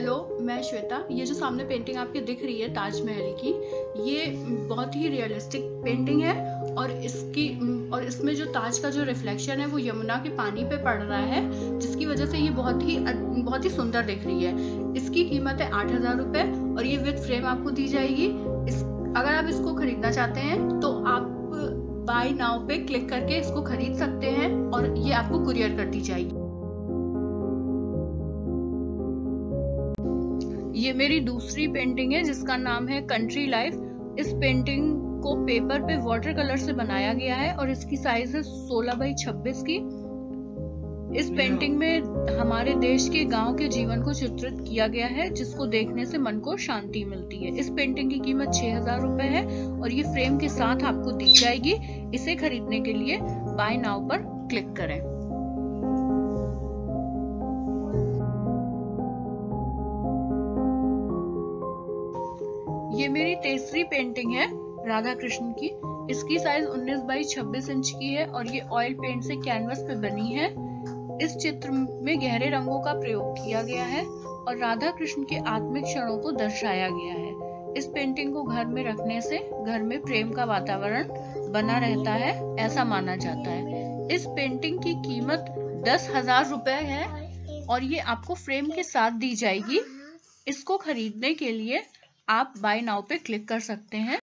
Hello, मैं श्वेता। ये जो सामने पेंटिंग आपकी दिख रही है, ताजमहल की, ये बहुत ही रियलिस्टिक पेंटिंग है और इसकी, और इसमें जो ताज का जो रिफ्लेक्शन है, वो यमुना के पानी पे पड़ रहा है, जिसकी वजह से ये बहुत ही बहुत ही सुंदर दिख रही है। इसकी कीमत है आठ हज़ार रुपये और ये विद फ्रेम आपको दी जाएगी। इस, अगर आप इसको खरीदना चाहते हैं तो आप बाय नाउ पे क्लिक करके इसको खरीद सकते हैं और ये आपको कुरियर कर दी जाएगी। ये मेरी दूसरी पेंटिंग है जिसका नाम है कंट्री लाइफ इस पेंटिंग को पेपर पे वाटर कलर से बनाया गया है और इसकी साइज़ है 16 बाई 26 की। इस पेंटिंग में हमारे देश के गाँव के जीवन को चित्रित किया गया है जिसको देखने से मन को शांति मिलती है। इस पेंटिंग की कीमत छह हज़ार रूपए है और ये फ्रेम के साथ आपको दी जाएगी। इसे खरीदने के लिए बाय नाउ पर क्लिक करें। ये मेरी तीसरी पेंटिंग है राधा कृष्ण की। इसकी साइज़ 19 बाई 26 इंच की है और ये ऑयल पेंट से कैनवस पे बनी है। इस चित्र में गहरे रंगों का प्रयोग किया गया है और राधा कृष्ण के आत्मिक क्षणों को दर्शाया गया है। इस पेंटिंग को घर में रखने से घर में प्रेम का वातावरण बना रहता है, ऐसा माना जाता है। इस पेंटिंग की कीमत दस हज़ार रुपए है और ये आपको फ्रेम के साथ दी जाएगी। इसको खरीदने के लिए आप बाय नाउ पे क्लिक कर सकते हैं।